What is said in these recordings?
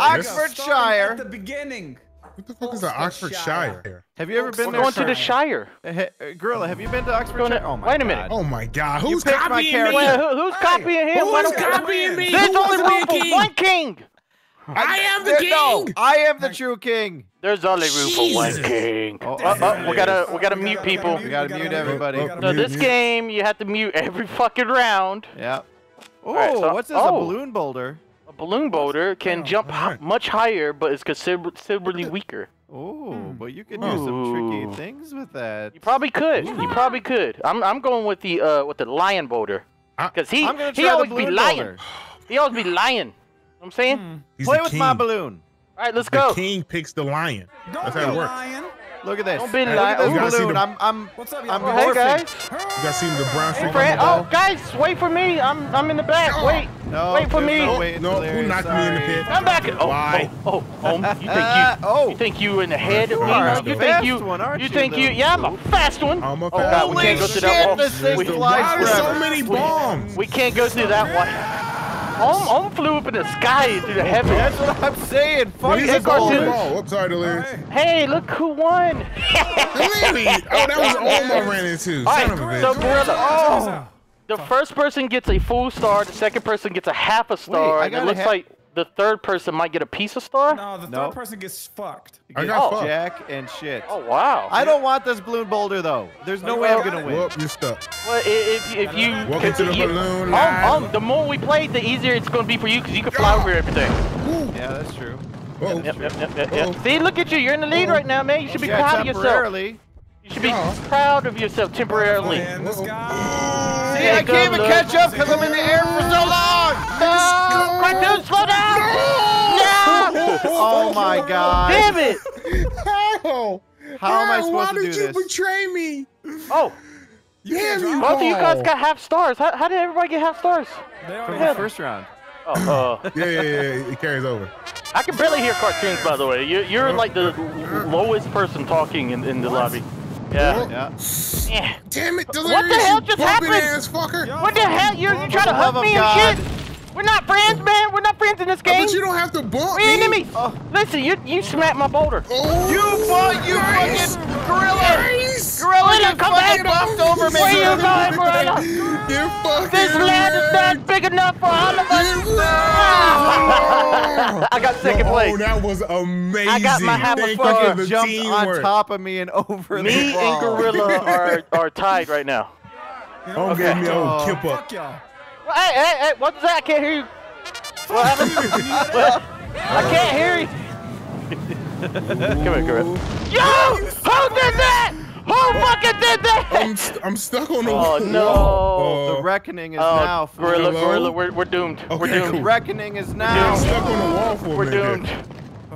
Oxfordshire. At the beginning. What the fuck is an Oxfordshire? Have you ever been We're there? Going to the? Shire. Uh, Gorilla, have you been to Oxfordshire? Oh my wait a minute. God. Oh my god, who's copying me? character. Who's copying him? Who's copying me? There's only room for one king. I am the king. No, I am the true king. There's only room for one king. Oh, Uh, uh, we gotta, we gotta mute people. We gotta mute everybody. Oh, oh, So Mute, this mute. game, you have to mute every fucking round. Yeah. Oh, right, so- what's this? A oh. balloon boulder? A balloon boulder can jump h- much higher, but is considerably weaker. Oh, but you could do some tricky things with that. You probably could. You probably could. I'm, I'm going with the, uh, with the lion boulder, cause he, he always be balloon lying. He always be lying. You know what I'm saying? He's Play with king. my balloon. All right, let's The go. king picks the lion. Don't That's how it works. lying. Look at this. Don't be Look lying. at this You gotta see balloon. the- I'm, I'm, What's up, I'm? Oh, hey guys. You guys see the brown Hey, streak Fran. on the Oh, wall? guys, wait for me. I'm, I'm in the back. Oh. Wait. No, Wait for there's me. No, No, way, no, who Larry, knocked me in the sorry. pit? I'm back. Oh, Why? oh, oh, home. You think Uh, you? oh. You think you in the head of me? You are You think you? one, aren't you you, think you? Yeah, I'm a fast one. I'm a Oh God, we fast can't go Holy to that shit, wall. this thing We- flies Why are so many bombs? We can't go through that one. Home, home flew up in the sky through the heavens. That's what I'm saying. Fuck He's hey, a golden cartoons. ball. Oops, sorry, Delirious. Hey, look who won! Delirious. Oh, that was Ohm I ran into. All Son of a right, so bitch. Gorilla. Oh. The first person gets a full star. The second person gets a half a star. I and it gotta looks have- like the third person might get a piece of star. No, the third No. person gets fucked. I got Oh. fucked. Jack and shit. Oh wow! I don't want this balloon boulder though. There's no you way I'm got gonna win. Whoop, you're stuck. Well, i- if, if you Welcome to the you- balloon um, live. um, the more we play, the easier it's going to be for you because you can fly over everything. Yeah, that's true. Oh, Yep, yep, yep, yep, yep. See, look at you. You're in the lead Uh-oh. right now, man. You should be yeah, proud of yourself. temporarily. You should be Yeah. proud of yourself temporarily. Man, this guy. See, Yeah, I can't even look. catch up because I'm in the air for so long. No! Cartoon, slow down! No! Oh my god. Damn it! How? How am I supposed Why to do this? Why did you betray me? Oh, You Damn you, both of you guys got half stars. How, how did everybody get half stars? They From already the first round. Oh, uh, Yeah, yeah, yeah. It carries over. I can barely hear cartoons, by the way. You, you're like the lowest person talking in, in the lobby. Yeah. Yeah. yeah. Damn it, What Delirious. the hell just bumping happened? ass fucker. What the hell? You you trying to love hug me God. and shit? We're not friends, man. We're not friends in this game. But you don't have to bump We're me. enemies. Oh. Listen, you you smacked my boulder. Oh, You fuck, you nice. fucking gorilla. Nice. Gorilla, Wait, you come back. fucking bumped over me. Where you going, Gorilla? You fucking This land is not big enough for all of us. You weird. I got second Oh, place. that was amazing. I got my half a Thank star. you for Fucking the jumped on top of me and over Me the and. Gorilla are are tied right now. You Oh, what? gave me a Oh. old kip up. Fuck y'all. Well, Hey, hey, hey! What's that? I can't hear you. What happened? What? I can't hear you. come here, come here. Yo! Who did that? Who fucking did that? I'm, st- I'm stuck on the Oh, wall. no. The Uh, reckoning is Oh, now. fool. gorilla, gorilla, we're, we're doomed. we're doomed. The cool. reckoning is I'm now. stuck on the wall for a We're minute. doomed.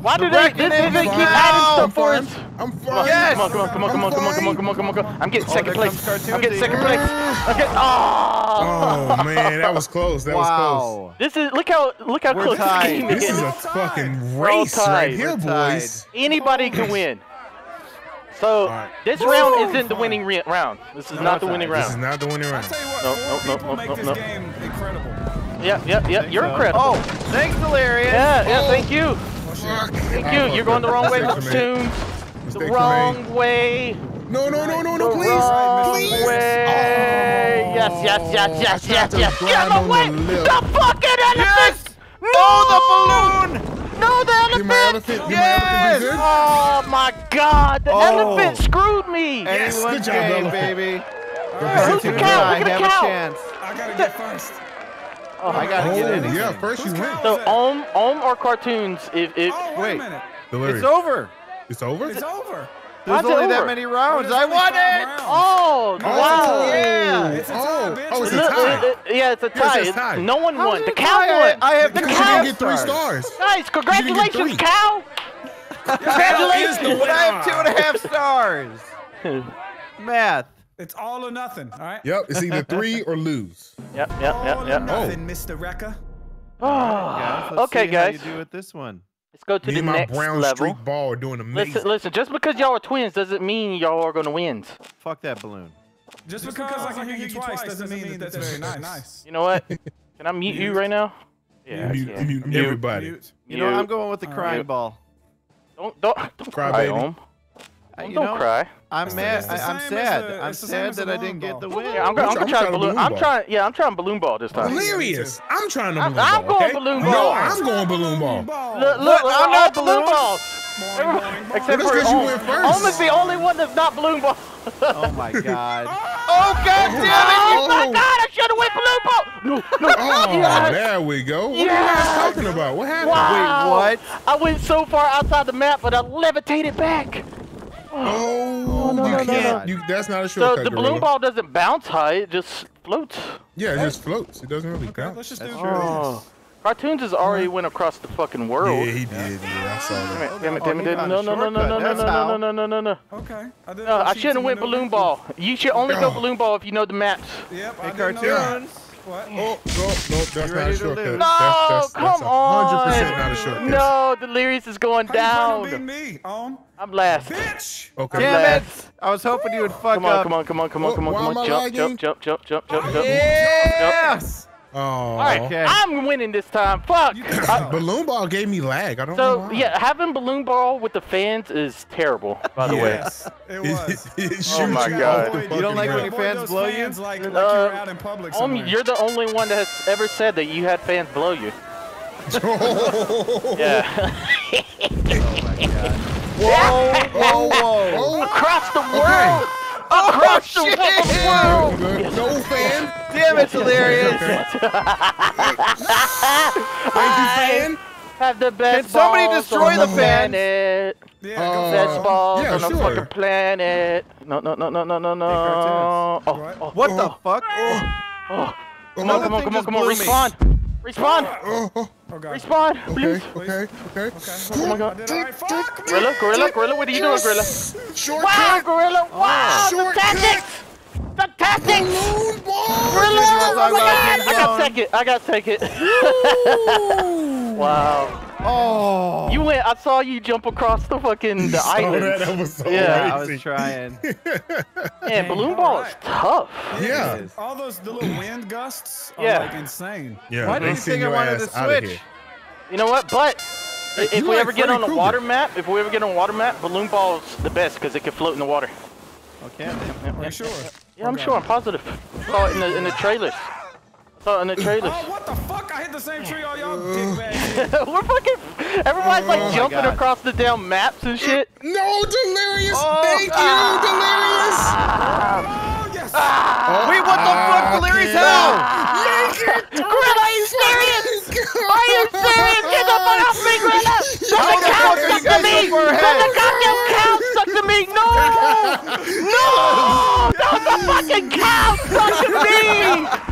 Why do they, they, they, they keep adding stuff for us? I'm fine. Yes. Come on, come on, come on, come on, come on, come on, come on, come on. I'm getting oh, second place. I'm getting second place. I'm getting, oh. oh man, that was close. That wow. was close. This is look how look how We're close tied. this game is. This is a fucking race right here, boys. Anybody can win. So right. this Woo! round isn't the winning round. This is no, not the winning round. This is not the winning round. No, no, no, no, no. Yeah, yeah, yeah. You're so. incredible. Oh, thanks, Delirious. Yeah, yeah. Oh. Thank you. Fuck. Thank you. fucked You're going the wrong way, Mistake Mr. you made. Toons. The wrong way. made. No, no, no, no, The no, please. wrong Please. way. Yes, yes, yes, oh. yes, yes, yes. Get him away. the lip. The fucking elephant. No. Oh, the balloon. No, the Did my elephant. elephant, Yes. my elephant? Oh my God! The Oh. elephant screwed me. Yes, Anyone good job, game, elephant. baby. Represent who's the you. cow? Look at the cow. I gotta get first. Oh, I gotta Oh, get anything. yeah, first you Who's win. So Ohm, Ohm or cartoons? If if Oh, wait, Wait. a minute. Delirious. It's over. It's over? It's over. There's How's it only over? that many rounds. I won it. rounds. oh Oh, wow. yeah. It's a tie, oh, bitch. oh, it's a Look, tie. uh, uh, yeah, it's a Yeah, tie. it's a It's- tie. No one How's won. The a cow won. I have Because two you didn't get three stars. stars. Guys, congratulations, three. cow. Congratulations, but I have two and a half stars. Math. It's all or nothing, all right? Yep, it's either three or lose. Yep, yep, All yep, or yep. nothing, oh. Mr. Wrecker. Ah. Guys, let's okay, see how guys. you do with this one. Let's go to Me the and my next brown level. streak ball are doing amazing. Listen, listen. Just because y'all are twins doesn't mean y'all are gonna win. Fuck that balloon. Just because I can hear you twice doesn't mean that that's very nice. You know what? Can I mute you right now? Yeah, Mute, yeah. mute Mute. everybody. Mute. You know, Mute. I'm going with the uh, crying Mute. ball. Don't don't don't Cry, cry, baby. Ohm. I- Ohm, you don't know, cry. I'm It's mad. it's the I, I'm sad. the- I'm it's the same sad that I didn't get the win. Yeah, I'm, gonna- I'm I'm gonna try trying to balloon. balloon I'm trying. Yeah, I'm trying balloon ball this time. Hilarious. I'm trying to I'm- balloon I'm ball. going okay? balloon No. I'm going balloon ball. Ball. Look, look, look, I'm not balloon ball. Except for that's 'cause you went first. Ohm the only one that's not balloon ball. Oh my god. Oh god oh. damn Oh it! my oh. God! I should have went balloon ball. No, no. Oh, Yes. there we go. What are you guys talking about? What happened? Wow. what? I went so far outside the map, but I levitated back. Oh, no, you no, no, can't. no. You, that's not a So shortcut. the balloon ball doesn't bounce high; it just floats. Yeah, it just floats. It doesn't really Okay, count. let's just do That's this. Oh. Cartoons has already went across the fucking world. Yeah, he did. Yeah, I saw that. damn it, Oh, damn it, damn it. No, no, no, no, no, no, no, no, no, no, no, no. Okay. I, No, I shouldn't have went balloon ball. You should only go balloon ball if you know the maps. Yep, I didn't know cartoons. What? Oh, no, no, that's not a to shortcut. No, that's, that's, come that's on. 100% not a shortcut. No, Delirious is going How you down. beating me, Ohm? I'm last. Bitch! Okay. Damn left. it! I was hoping you would fuck Come on, up. come on, come on, come on, come on, why come am I on. Jump, lagging? jump, jump, jump, jump, jump, jump. Yes! Oh. All right, Okay. I'm winning this time. Fuck. You think so? Balloon ball gave me lag. I don't know So why. yeah, having balloon ball with the fans is terrible. By the way. Yes, it It, was. it, it Oh my you God. off You don't like when your fans blow you? fans Like, like Uh, you're out in public Um, somewhere. you're the only one that has ever said that you had fans blow you. Yeah. Whoa, whoa, whoa. Oh, Across the okay. World. Across the shit. fucking world. No fan. Damn it, hilarious. Thank you, fan. Have the best Can somebody balls destroy on the the fans? planet. yeah, Uh, Best it. balls yeah, on the sure. fucking planet. No, no, no, no, no, no, no. cartoons. Oh, What? oh, What the Oh. fuck? oh. Oh, Come on, come on, come on, come on. blew me. Respawn. Respawn. oh, oh, Oh, God. Respawn. okay, Please. okay, okay. Oh my I god. did all right. Fuck! Gorilla, gorilla, gorilla. What are you doing, gorilla? Shortcut. Wow, gorilla. Wow, ah, the Shortcut. tactics. The tactics. Balloon ball. Gorilla. Oh my god. I got second. I got second. wow. Oh. You went. I saw you jump across the fucking the Oh, island. that, that was so Yeah, I was trying. Man, balloon ball is tough. Yeah. All those the little wind gusts are Yeah. like insane. Yeah, Why they did you think I wanted ass to switch? You know what? But i- if you we like ever get Freddy on a water map, if we ever get on a water map, balloon ball's the best because it can float in the water. Okay. Are you sure? Yeah, I'm Okay. sure. I'm positive. Saw it in the in the trailers. Saw it in the oh, trailers. Oh, what the fuck? I hit the same tree all y'all dickbags. We're fucking. Everybody's Oh like my jumping across the damn maps and shit. No, delirious. Oh, Thank you, ah. delirious. Oh, yes. Oh, Wait, what the fuck, Delirious? How? Gorilla, are you serious? Are you serious? Get the fuck off me, Gorilla! Let the the cow fuck suck to guys me! so Let the goddamn cow suck to me! No! No! Don't the fucking cow suck to me!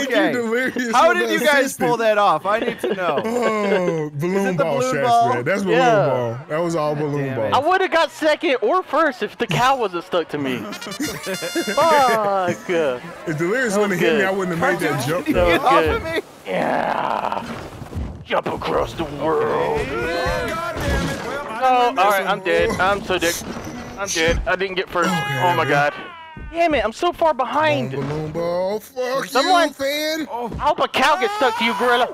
Thank Okay. you, delirious. How did you guys assistance. pull that off? I need to know. Oh, balloon ball balloon shots, ball? man. That's balloon Yeah. ball. That was all balloon damn ball. it. I would have got second or first if the cow wasn't stuck to me. Fuck. If delirious wouldn't have hit me, I wouldn't have made that jump. Get off of me. Yeah. Jump across the world. Oh, God damn it. Well, I Oh, didn't win all this right, one. I'm dead. I'm so dead. I'm dead. I didn't get first. Oh my god. Damn it, I'm so far behind. Balloon ball. Fuck Someone- you, fan. I hope a cow gets stuck to you, gorilla.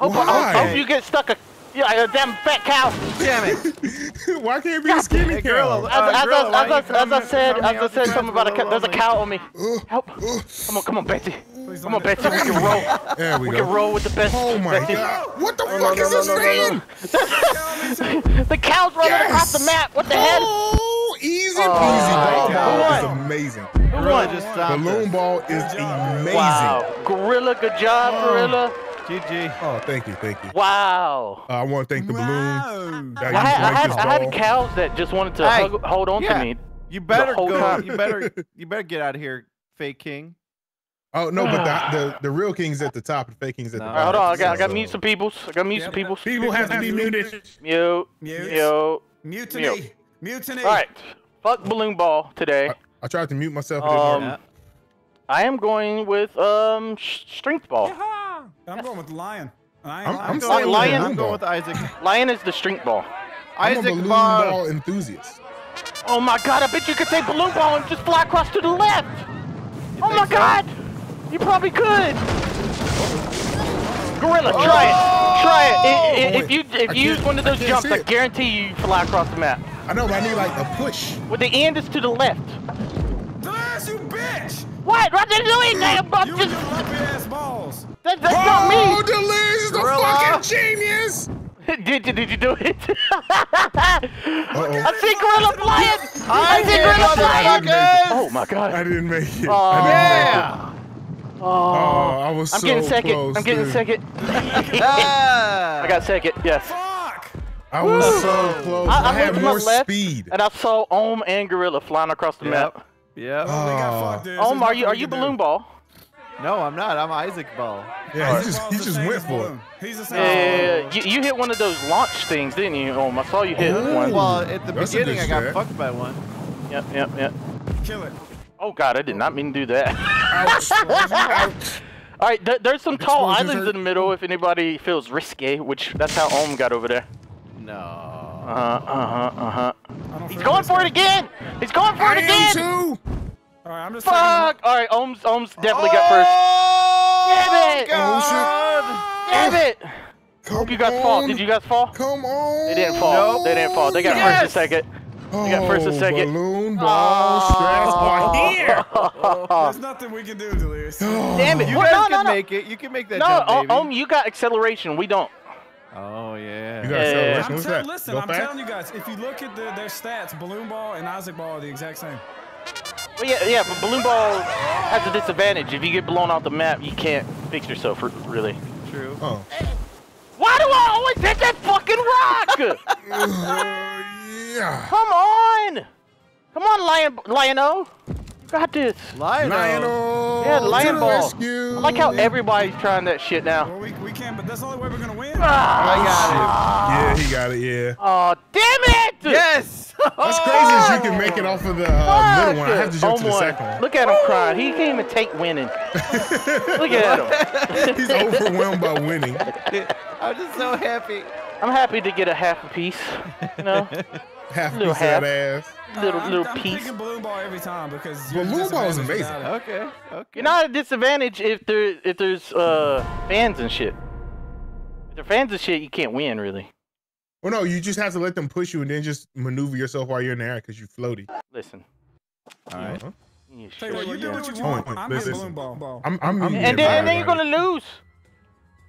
I hope, I, Why? hope you get stuck a, yeah, a damn fat cow. Damn it. Why can't it be a skinny Hey, cow? gorilla. As, Uh, as, gorilla, as, as, as, as I said, as I said something about a fence cow. There's a cow on me. Uh, Help. uh, Come on, come on, Betsy. Please Come on, don't Betsy. We can roll. there we, We go. can roll with the best. Oh my Betsy. god. What the no, fuck no, is no, this no, no. The cow's running across the Yes. map. What the hell? Easy Oh, peasy. Ball ball God. is amazing. Who Gorilla just stopped Balloon us. ball is amazing. Wow. Gorilla, good job, Oh. Gorilla. GG. Oh, thank you, thank you. Wow. Uh, I want to thank the balloon. Wow. that I you had, I had, I had cows that just wanted to Hey, hug, hold on yeah. to me. You better go. time. You better. You better get out of here, fake king. Oh no, but the, the the real king's at the top, the fake king's at No. the All right, bottom. hold on, I got, I got So- mute some peoples. I got to mute some Yep. peoples. People have to be muted. Mute. Mute. Mute. Mutiny. Mutiny. All right. Fuck balloon ball today. I, I tried to mute myself. It Um, work. I am going with um sh- strength ball. I'm going with the lion. I ain't I'm- I'm going with- Lion- I'm going with Isaac. Lion is the strength ball. I'm a Isaac balloon Ball. ball enthusiast. Oh my god, I bet you could take balloon ball and just fly across to the left. Oh my so? god. You probably could. Gorilla, try it. Try it. I- I- Oh, if you if I you use one of those can't jumps, I guarantee you, you fly across the map. I know, but I need like a push. Well, the end is to the left. Delirious, you bitch! What? What did you do? Damn, I'm You and just, lumpy ass balls. that, that's oh, not me. Oh, Delirious is a fucking genius. did, you, did you do it? Uh-oh. I see Gorilla flying. I I see hit Gorilla flying. motherfuckers! Oh my god. I didn't make it. Oh, I didn't make it. yeah! Oh, I was I'm so getting second. close. I'm getting dude. second. Ah. I got second. Yes. Fuck! I was Woo. so close. I, I, I had looked to my more left, speed. and I saw Ohm and Gorilla flying across the map. Yep. Yep. Oh. They got. Oh. Ohm, are you are you balloon ball? No, I'm not. I'm Isaac Ball. Yeah, he just he just went for it. He's the same. Yeah, as yeah, You, you hit one of those launch things, didn't you, Ohm? I saw you hit Ooh. one. Well, at the That's beginning, I got strat. fucked by one. Yep, yep, yep. Kill it. Oh god, I did not mean to do that. Ouch. Ouch. All right, th- there's some tall islands hurt. in the middle if anybody feels risky, which that's how Ohm got over there. No. Uh huh, uh huh, uh huh. He's going this for it again. He's going for I it am again. too. All right, I'm just Fuck. All right, Ohm's Ohm's definitely got Oh, Damn it! God. first. Damn it! Come Hope you guys fall. Did you guys fall? Come on. They didn't fall. Nope. They didn't fall. They got Yes. first and second. Oh, got first and second. Balloon ball stress ball here. There's nothing we can do, Delirious. Damn it! You Well, guys no, can no, no. make it. You can make that No, jump, O- baby. Ohm, you got acceleration. We don't. Oh yeah. You got Yeah. acceleration. I'm What's that? listen, Go I'm fast? telling you guys, if you look at the, their stats, Balloon Ball and Isaac Ball are the exact same. Well, yeah, yeah, but balloon ball has a disadvantage. If you get blown off the map, you can't fix yourself. Really. True. Oh. Why do I always hit that fucking rock? Uh, yeah. Come on! Come on, Lion Lion-O. You got this. Lionel. Lionel. Yeah, to Lion the Ball. rescue. I like how everybody's trying that shit now. Well, we, we can't, but that's the only way we're gonna win. I got it. Yeah, he got it. Yeah. Oh, damn it! it. Yes. That's crazy as you can make it off of the uh, middle one. I have to jump Oh, to the boy. second one. Look at him crying. He can't even take winning. Look at him. He's overwhelmed by winning. I'm just so happy. I'm happy to get a half a piece. You know, Half a piece of half. that ass. Little I'm, little I'm piece. picking Balloon Ball every time because Balloon you're Ball is amazing. Okay. Okay. You're not at a disadvantage if there if there's uh fans and shit. If they're fans and shit, you can't win really. Well, no, you just have to let them push you and then just maneuver yourself while you're in the air because you floaty. Listen. All right. Uh-huh. You Tell you you do what you want. I'm listen. Balloon Ball. ball. I'm, I'm I'm- And then, and then you're gonna lose.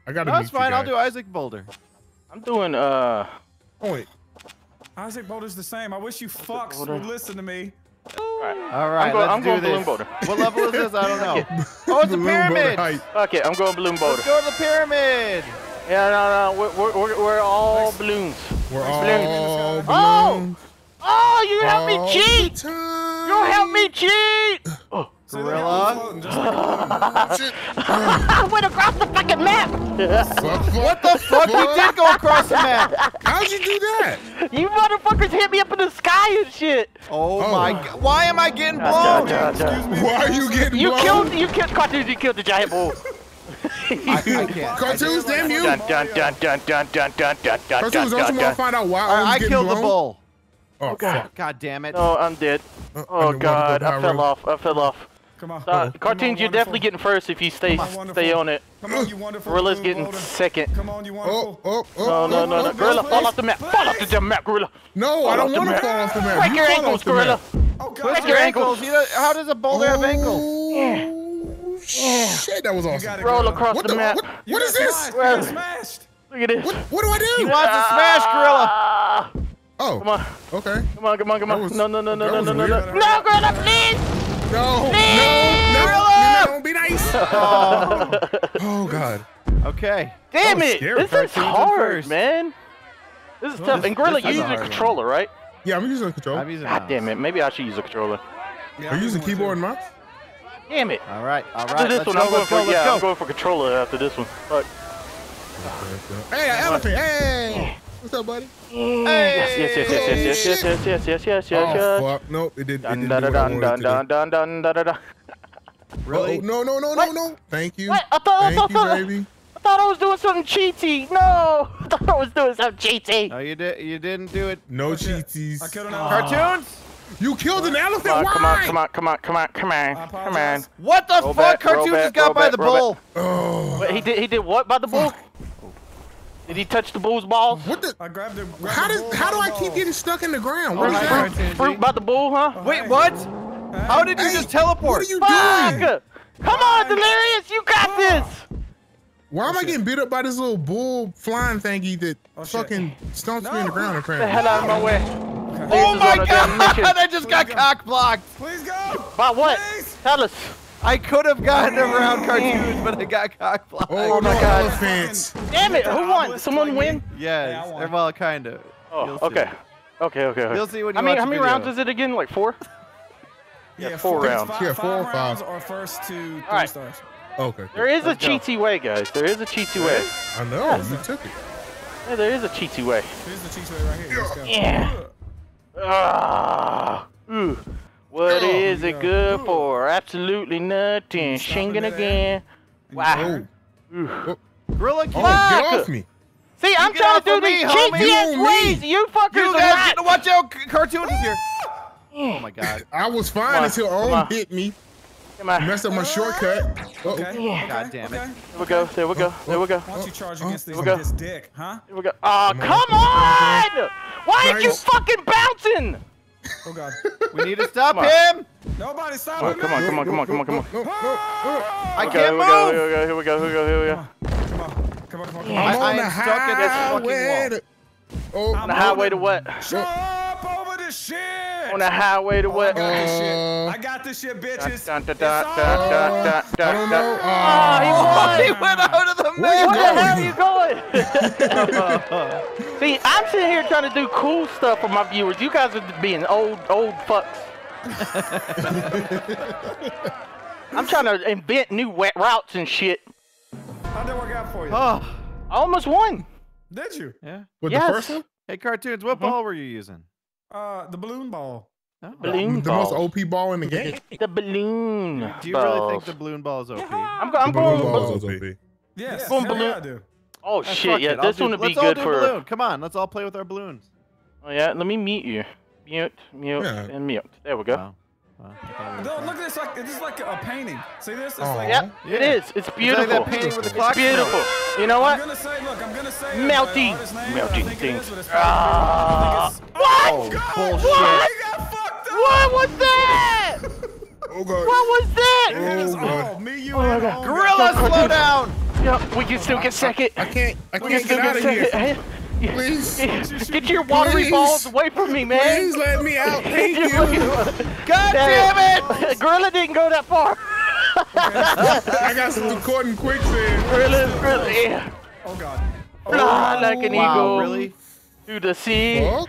I gotta No, meet it's fine. I'll do Isaac Boulder. I'm doing uh Oh, wait. Isaac Boulder's the same. I wish you fucks would listen to me. alright. All right. go- let's I'm do going this. balloon boulder. What level is this? I don't know. Okay. Oh, it's a pyramid. height. Okay, I'm going balloon boulder. Let's go to the pyramid. Yeah, no, no, we're we're, we're, we're all balloons. We're all Oh! balloons. Oh, oh, you helped me cheat! the time. You helped me cheat! Oh, See, look, Gorilla? I'm just like a balloon. Shit. I went across the fucking map! Fuck, fuck. What the fuck? You did go across the map. How'd you do that? you motherfuckers hit me up in the sky and shit! Oh, Oh. my god. Why am I getting Dun, blown? dun, dun. Why are you getting You blown? killed, you killed cartoons, you killed the giant bull. I, I can't. Cartoons, damn you. Dun dun dun dun dun dun dun dun dun Cartoons, don't you dun want to find out why All right, Owen's I getting killed the bull. Oh, fuck. God damn it. Oh, I'm dead. Uh, Oh underwater god, I fell road. off. I fell off. Come on. Uh, Uh-oh. cartoons, you're definitely getting first if you stay on, stay on it. Come on, you wonderful. Gorilla's getting boulder. second. Come on, you Oh, wonderful. oh, oh. No, no, oh, no, no. oh, Gorilla, oh, fall oh. off the map. Fall off the damn map, Gorilla. No, I don't want to fall off the map. Break your ankles, Gorilla. Oh, Break your your ankles. ankles. You know, how does a boulder have ankles? Oh, shit, that was awesome. Roll across What the the? map. What, You what got is this? smashed. Smashed. Look at this. What, what do I He do? wants to smash Gorilla. Oh, Come on, okay. come on, come on, come on. was- No, no, no, no, no, no, no, no. No, Gorilla, please. No, no, no, Gorilla! no, be nice. Oh. Oh God. Okay. Damn it! scary. This is Cartoons in hard, man. This is Well, tough. this- And Gorilla, you is use a a one. controller, right? Yeah, I'm using a controller. I'm using God mouse. damn it. Maybe I should use a controller. Yeah, Are you using keyboard too. and mouse? Damn it. All right, all right. After this Let's one, go. I'm going Let's for go. Yeah, go. I'm going for controller after this one. Fuck. Hey, elephant. Hey. What's up, buddy? Yes, yes, yes, yes, yes, yes, yes, yes, yes, yes, yes, Oh yes. fuck! Nope, it, did, it Dun didn't dun dun dun dun dun dun dun dun dun. Really? Oh, no, no, no, no, What? no. Thank you. What? I thought, I Thank thought, you, I baby. thought I was doing something cheaty. No, I thought I was doing something cheaty. No, you did. You didn't do it. No Oh, shit. cheaties. I killed an elephant. Cartoons. You killed an elephant. Come on, Why? come on, come on, come on, come on, come on, come on. What the Roll fuck? back, roll Cartoon back, just got by back, the bull. Oh, Wait, he did. He did what by the bull? Did he touch the bull's balls? what the? I grabbed the. grabbed How the does? How do I keep getting stuck in the ground? Oh, What is hi, that? Fruit by the bull, huh? Wait, what? How did you Hey, just teleport? What are you doing? Come on, Delirious, you got this. Why am I oh, getting beat up by this little bull flying thingy that Oh, shit. fucking stomps me in the No. ground? The Apparently. hell out of my way. Oh my on a damn god! mission. I just got Please go. cock blocked. Please go. By what? Please. Tell us. I could have gotten around cartoons, but I got cock blocked. Oh, my no God. elephants. Damn it! Who won? Someone win? Yes, Yeah, I won. well, kind of. Oh, You'll okay. Okay, okay, okay. You'll see when you I mean, watch how many rounds is it again? Like four? Yeah, four it's rounds. Five, Yeah, four or five five. rounds or first to three All right. stars. Okay. There is a Let's go. cheaty way, guys. There is a cheaty way. I know. You took it. Yeah, there is a cheaty way. There's the cheat way right here. Let's go. Yeah. Ah. Ooh. What Oh, is it good Ooh. for? Absolutely nothing. Stop Shinging it there. again. Wow. Oh, Ooh. Gorilla oh, King. get off me. See, I'm trying to do of these me, homie. ass You ways. You fuckers You are guys, not. watch out! c- Cartoon is here. Oh my god. I was fine on, until come Owen hit me. Come on. There Messed up my uh, shortcut. Uh-oh. Okay. Okay, God damn it. okay. we go. There we go. There we go. Why don't you charge against this, we go. this dick, huh? Here we go. Oh, Come on. Why aren't you fucking bouncing? Oh god. We need to stop Come him. Nobody stop Come on, me. come on, come on, come on, come on, come on. No, no, no. I Okay, can't here move. here we go, here we go, here we go, here we go. Come on, come on, come on, come on. I'm I on the stuck at this fucking highway. wall. to- Oh, I'm On the highway to what? Jump over the shit. On the highway to Oh, I what? got this shit. Uh, I got this shit, bitches. Dun, dun, It's dun, on. dun, dun, uh, dun, I dun, don't dun. know. Oh, he He won! went out of the Where you Where the map. hell are you going? See, I'm sitting here trying to do cool stuff for my viewers. You guys are being old, old fucks. I'm trying to invent new wet routes and shit. How'd that work out for you? Oh, I almost won. Did you? yeah. With Yes. the first one? Hey, cartoons. What ball were you using? Uh, the balloon ball. Oh. Balloon The most. OP ball in the game. The balloon. Do you really think the balloon ball is OP? I'm, go- I'm The balloon going. ball is OP. Yes. Boom, balloon. yeah, I do. Oh Ah, shit! Yeah, it, this one would be Let's all good do for. balloon. Come on, let's all play with our balloons. Oh yeah, let me mute you. Mute, mute, Yeah. and mute. There we go. Wow. Wow, I thought we were No, look at this. Like this is like a painting. See this? It's Aw. like. Yep, it Yeah. is. It's It's like beautiful. that painting with the clock. It's beautiful. You know I'm what? gonna say, look, I'm gonna say Melty. Uh, artist's name, Melty I think it things. is, but it's Ah. I What? Oh, bullshit. What? What was that? Oh, God. What was that? Oh, it is Oh, God. all me, you, Oh, my and God. all Gorilla, slow down. Yeah, we can still get second. I can't. I can can't still get out of here. second. Yeah. Please. Get your watery Please. balls away from me, man. Please let me out. Thank you. God damn it! Gorilla didn't go that far. I got some caught in quicksand. Gorilla, gorilla, yeah. Oh god. Fly like an Wow, eagle really? to the sea. Huh?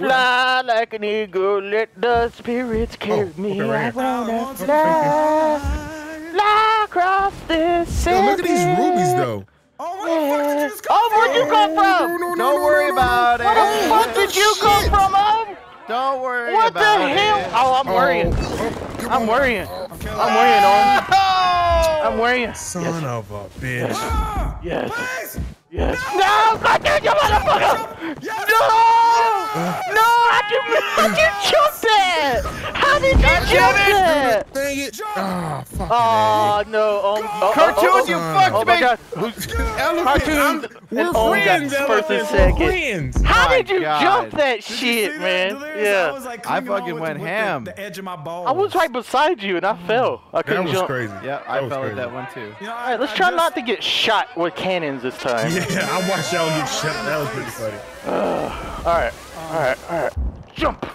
Fly like an eagle, let the spirits carry Oh, me. okay, right I wanna I fly, fly across this Yo, look at these rubies, though. Oh, where the fuck did you just come Oh, where'd you from? come from? no, no, Don't no, worry no, no, about no. it. Where the fuck did you come from, Ohm? Don't worry What the hell? it. Oh, I'm worrying. Oh, oh, I'm on. worrying. I'm killing I'm worrying, Ohm. Oh! I'm worrying. Son of a bitch. Ah, Yes. Please! Yes. No, God damn you motherfucker! Yes! No! No, how did you, how jump that? How did you jump that? Dang it. Ah, fucking Oh, no. Um, oh, Cartoon, oh, oh, you oh, fucked Oh me! god. Who's, Elephant, Cartoon we're Olga friends, first and. We're second. friends. how My did you God. jump that Did shit, man? Delirious? Yeah. I was like I fucking with went with ham. The, the edge of my balls. I was right beside you and I fell. I That couldn't was jump. crazy. Yeah, I fell crazy. at that one too. You know, All right, let's try not to get shot with cannons this time. Yeah, I watched y'all get shut. That was pretty funny. All right, all right, all right. Jump.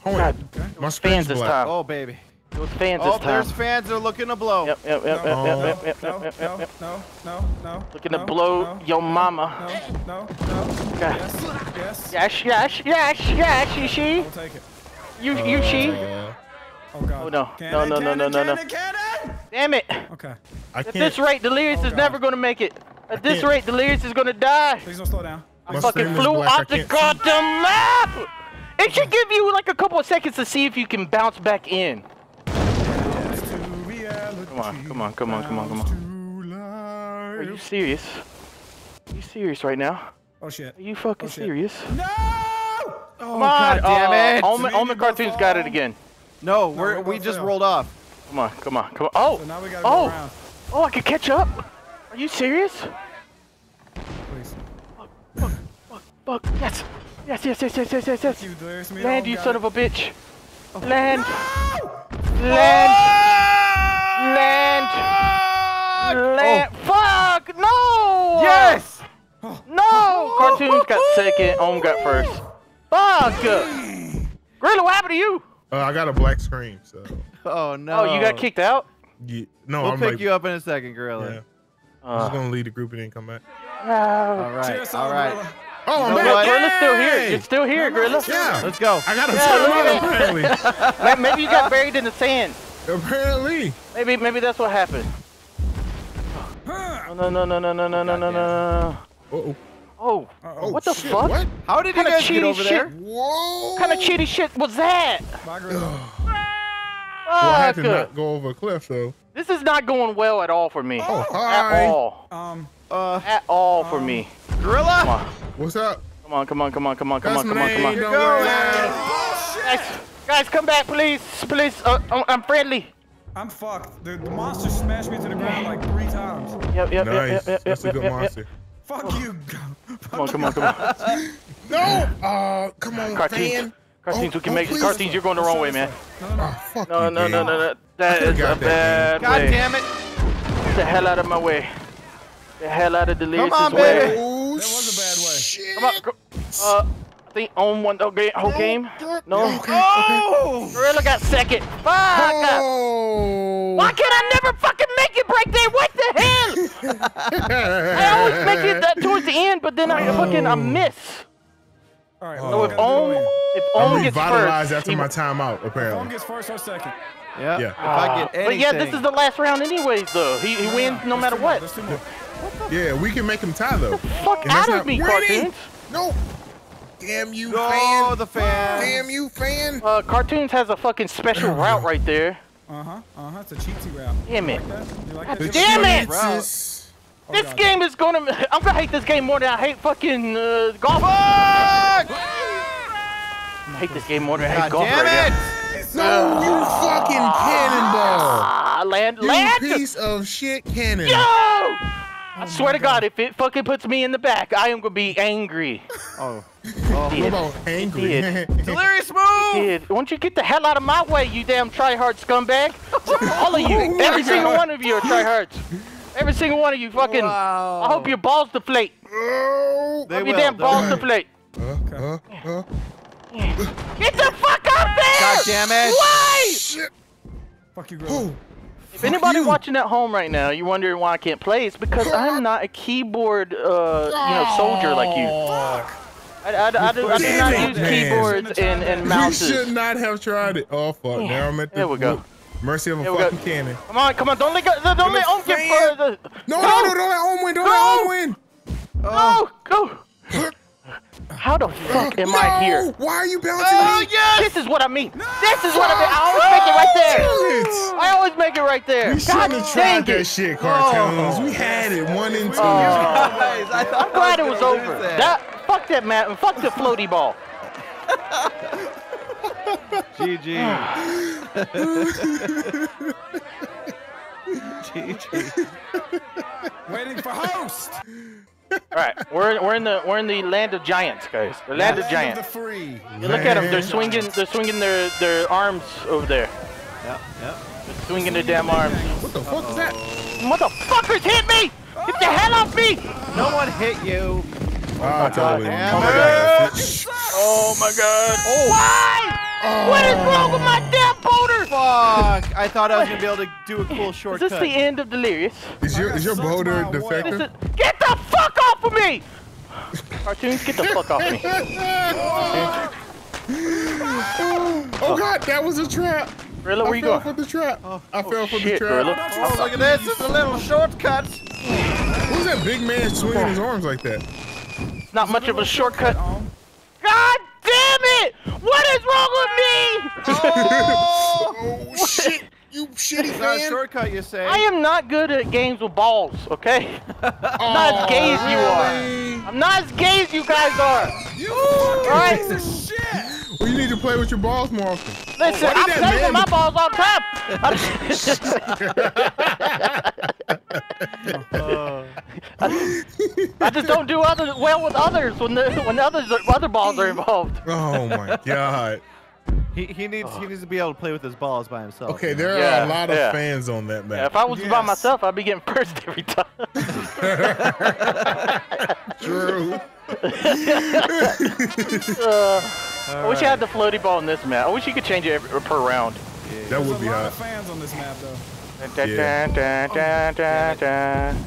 Hold God, on. My fans this time. Oh baby. It was fans Oh, this time. there's fans are looking to blow. Yep, yep, yep, No, yep, Oh. yep, no, yep, yep, no, yep, no, yep, yep. no, no, no. Looking no, to blow no, your mama. No, no, no. Okay. Yes, yes. Yes, yes, yes, yes, you she. I'll take it. You, you she. Uh, Oh god. Oh, no. Cannon, No, no, no, cannon, no, no, no. cannon, cannon! Damn it. Okay. I At can't. this rate, Delirious Oh, is God. never gonna make it. At this rate, Delirious is gonna die. Please don't slow down. I My fucking flew black, off the goddamn map. It should give you like a couple of seconds to see if you can bounce back in. Come on, come on, come on, come on, come on. Are you serious? Are you serious right now? Oh shit. Are you fucking Oh, serious? No! Oh, Come on. God damn uh, it. Omen, Did Omen we cartoons got it again. No, we're, we we just failed. rolled off. Come on, come on, come on. Oh, So now we gotta oh, go oh! I can catch up. Are you serious? Please. Fuck! Yes, yes, yes, yes, yes, yes, yes, yes. You Delirious me. Land, you son of a bitch. Land. Land. Land. Land. Fuck! No! Yes! No! Cartoons got second. Ohm got first. Fuck! Gorilla, what happened to you? Uh, I got a black screen, so Oh, no. Oh, you got kicked out? yeah, no, We'll I'm pick like, you up in a second, Gorilla. yeah. I'm just Uh, gonna leave the group and then come back. no. All right, Cheers, all son, right. Gorilla. Oh, I'm know back. what? Gorilla's still here. Yay! You're still here, Gorilla. Yeah, Let's go. I got a Yeah, look time at out apparently. Ma- Maybe you got buried in the sand. apparently. Maybe, maybe that's what happened. Huh. Oh, no, no, no, no, no, no, no, no, no. Uh-oh. Oh, Oh, what the shit, fuck? What? How did you Kinda guys get over shit. there? Whoa. what kind of cheaty shit was that? Bye, Well, I had to not go over a cliff, so. This is not going well at all for me. Oh, At hi. all. Um, Uh, At all for me. Come Gorilla? on. What's up? Come on, come on, come on, come on, come on, come on, come on. Don't worry. Guys, guys, come back, please, please. Uh, I'm- I'm friendly. I'm fucked. The, the monster smashed me to the ground like three times. Yep, yep, Nice. yep, yep, yep, That's a yep, good yep, yep. monster. Fuck you. Come on, come on, come on. No! Uh, come on, Cartoons, fan. Cartoons, Oh, we can oh, make please. cartoons. You're going the wrong way, man. No, no, no. Oh, No, no, no, no, no. That a got that, bad God way. damn it. Get the hell out of my way. The hell out of Delirious's on, way. baby. Oh, That was a bad way. shit. Come on, uh, I think on one whole game. Whole game. No. Okay, okay. Oh! Gorilla got second. Fuck. Oh. Why can't I never fucking make it break there? What the hell? I always make it that towards the end, but then I fucking I miss. All right. Oh. So what if we gotta do Ohm, if I'm gets revitalized first, after he- my timeout, Ohm apparently. gets first or second. Yeah. Yeah. If I get Uh, anything. But yeah, this is the last round anyways, though. He, he wins no matter what. There's two more. Yeah, we can make him tie, though. Fuck And that's out of not me, winning. cartoons. No. Damn you, Oh, fan. the fan. Damn you, fan. Uh, cartoons has a fucking special route right there. Uh-huh. Uh-huh. It's a cheaty route. Damn it. Like that? You like damn it! chances- Oh, This God. game is gonna. I'm gonna hate this game more than I hate fucking uh, golf. I hate this game more than I hate God golf damn right it! No, you fucking cannonball. Ah, land, You land. piece of shit cannon. Yo! I swear to God, if it fucking puts me in the back, I am gonna be angry. Oh. What about angry? Delirious move! Kid, won't you get the hell out of my way, you damn tryhard scumbag? All of you, every single one of you are tryhards. Every single one of you, fucking. Wow. I hope your balls deflate. oh. They hope your will, damn don't balls worry. deflate. Uh, uh, uh, Get the fuck out there! God damn it. Why? shit. Fuck you, Gorilla. Oh. If anybody you. watching at home right now, you wondering why I can't play, it's because I'm not a keyboard, uh, you know, soldier like you. I, I, I, do, I do not it, use man. keyboards and, and We should not have tried it. Oh fuck! Now I'm at the There we go. mercy of a There go. fucking cannon. Come on, come on, don't let go, don't let Ohm get further. No, no, no! Don't let Owen win! Don't Go. let Owen win! No, go. How the fuck am I here? Why are you bouncing Oh, me? yes! This is what I mean. This is what I mean. I always make it right there. Damn it! I always make it right there. We shouldn't have dang tried that shit, cartoons. We had it one and two. Guys, I I'm glad I it was over. that. That fuck that man and fuck the floaty ball. GG. GG. Waiting for host. All right, we're we're in the we're in the land of giants, guys. The land of Land giants. the free. You look at them. They're swinging. They're swinging their their arms over there. Yep, yep. They're swinging their damn arms. What the fuck is that? Motherfuckers hit me! Get the hell off me! No one hit you. Ah, totally. Damn Oh my god. Oh my god. Why? What is wrong with my damn boulder? Fuck. I thought I was gonna be able to do a cool Is shortcut. this the end of Delirious? Is your is your Sucks boulder my way. This defective? is, get the fuck off of me! Cartoons, get the fuck off me. oh god, that was a trap. Gorilla, where I you fell going? for the trap. Oh, I oh, fell for the shit, trap. Gorilla. Oh, look at this. It's a little shortcut. Who's that big man swinging his arms like that? Not much of a shortcut. Ohm. God damn it! What is wrong with me? Oh shit! You shitty It's not a shortcut, you say. I am not good at games with balls, okay? I'm not as gay as you are. I'm not as gay as you guys are. You All right. piece of shit. Well, you need to play with your balls more often. Listen, Why did I'm that playing with my balls all the time. I just don't do other well with others when the when the others other balls are involved. Oh my god. He, he needs he needs to be able to play with his balls by himself. Okay, you know? there are Yeah, a lot of yeah. fans on that Yeah, map. if I was by myself, I'd be getting first every time. True. Uh, I wish I had the floaty ball in this map. I wish you could change it every, per round. That There's would a be lot hot. of fans on this map, though. Dun, Yeah. dun, dun, dun, dun, dun.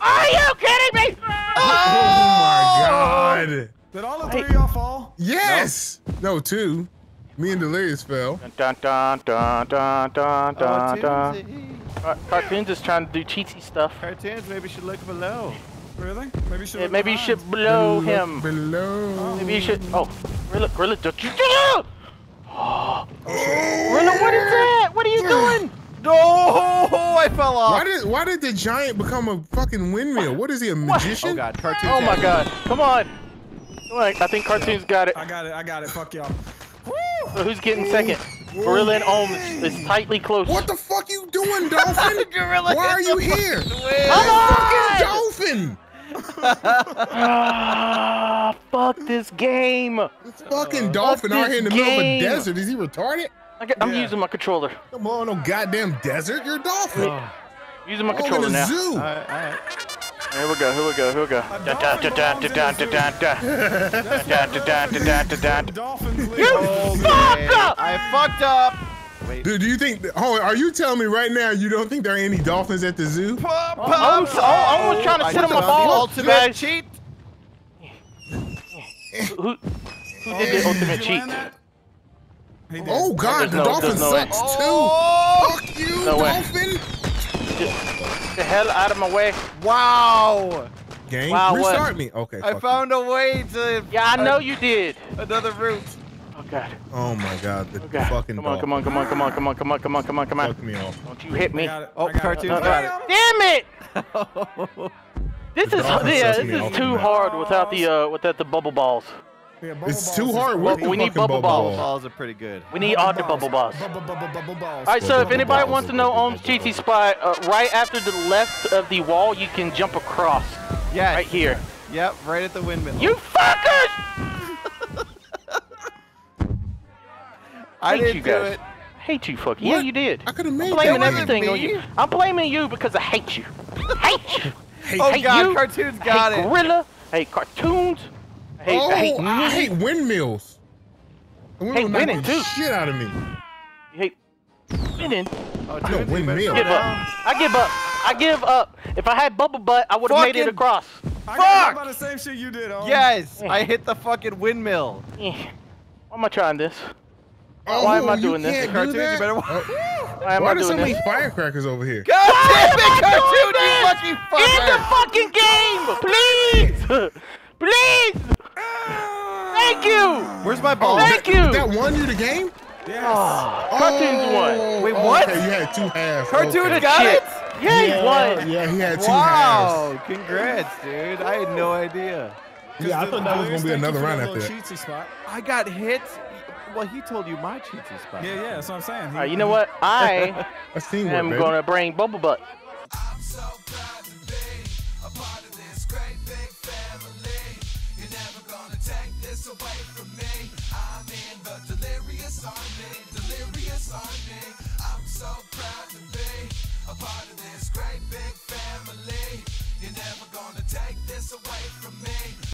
Are you kidding me? Oh my god. Did all the three of y'all fall? Yes. No, two. Me and Delirious fell. Dun dun dun dun dun Oh, dun dun. Tuesday. Cartoons is trying to do cheatsy stuff. Cartoons maybe should look below. Really? Maybe you should. Yeah, maybe you should blow Look him. Below. Maybe you should. Oh, Gorilla, Gorilla, don't you do? Gorilla, oh. what is that? What are you doing? No, I fell off. Why did why did the giant become a fucking windmill? What is he, a magician? Oh god, cartoons. Oh my God! Come on. Come I think cartoons got it. I got it. I got it. Fuck y'all. So who's getting second? Gorilla and Ohm is, is tightly close. What the fuck you doing, Dolphin? Gorilla Why are you here? Come on! Fucking Dolphin! Ah, fuck this game. This fucking Dolphin fuck out here in the this middle of a desert. Is he retarded? I got, I'm Yeah. using my controller. Come on, no goddamn desert. You're a dolphin. Using my Oh, in controller a now. zoo. Alright, alright. Here we go. Here we go. Here we go. You Okay, fuck up! I fucked up. Wait. Dude, do you think? Oh, are you telling me right now you don't think there are any dolphins at the zoo? Pop, I'm, I'm, I'm trying to oh, I sit on my found the ultimate cheat. Who, who did the ultimate cheat? Land that? He did. Oh God, the no- dolphin there's no way. sucks Oh, too. Fuck you, No dolphin. Get the hell out of my way. wow. Game, Wow, what? restart me. Okay. I fuck found a way to Yeah, I know you did. another route. Oh God. Oh my God, the Okay. fucking Come on, come on, come on, come on, come on, come on, come on, come on, come on. Fuck me off. Don't you hit I me. got it. Oh, I got cartoons it. got it. Damn it! This is yeah, this is too hard without the uh without the bubble balls. Yeah, It's balls too is- hard. What the we need fucking bubble bubble balls. ball? Balls are pretty good. We need all the bubble balls. Bubble, bubble, bubble balls. All right, so if anybody balls. wants to know Ohm's cheaty spot, uh, right after the left of the wall, you can jump across. Yes. Right here. Yep, right at the windmill. You fuckers! I hate didn't you do guys. it. hate you, fucker. Yeah, you did. I could have I'm made blaming that. wasn't everything on you. I'm blaming you because I hate you. hate you. Oh hate god, you. cartoons I got hate it. Gorilla. I hate cartoons. I hate, Oh, I hate me. I hate windmills. The windmill knocked winning, the too. Shit out of me. You hate winning. Oh, No, windmill. better Give up. I give up. I give up. If I had bubble butt, I would have made it Fucking- across. I got Fuck! about the same shit you did. Oh. Yes, I hit the fucking windmill. Why am I trying this? Oh, Why am I doing this? can't do you better- Oh, Why am Why I are there so many this? firecrackers over here? God damn it, am I cartoon, doing you this? fucking In the fucking game, please, please. Thank you. Where's my ball? Thank you. That won you the game? Yes. Ah, Cartoons oh, won. Oh, Wait, what? Okay, you had two halves. Cartoons okay. got shit. it? Yeah, he yeah, won. Yeah, he had two halves. Wow, congrats, dude. I had no idea. Yeah, I thought that was gonna be another round after that. Cheatsy spot. I got hit. Well, he told you my cheatsy spot. Yeah, yeah, that's what I'm saying. All right, you know what? I am gonna bring bubble butt. This away from me. I'm in the delirious army, delirious army. I'm so proud to be a part of this great big family. You're never gonna take this away from me.